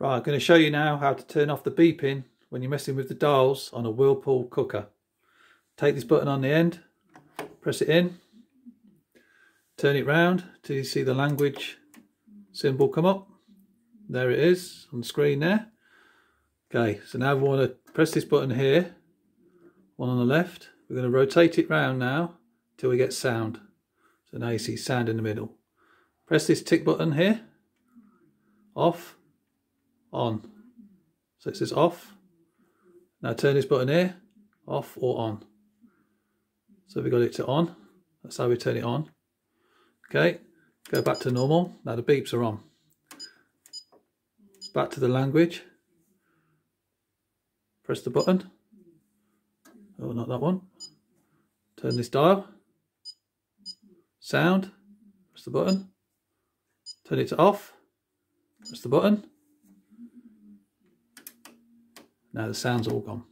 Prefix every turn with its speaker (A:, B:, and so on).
A: Right, I'm going to show you now how to turn off the beeping when you're messing with the dials on a Whirlpool cooker. Take this button on the end, press it in, turn it round till you see the language symbol come up. There it is on the screen there. Okay, so now we want to press this button here, one on the left. We're going to rotate it round now till we get sound. So now you see sound in the middle. Press this tick button here, off, on. So it says off. Now turn this button here, off or on. So we got it to on. That's how we turn it on. Okay, go back to normal. Now the beeps are on. Back to the language. Press the button. Oh, not that one. Turn this dial. Sound. Press the button. Turn it to off. Press the button. Now the sound's all gone.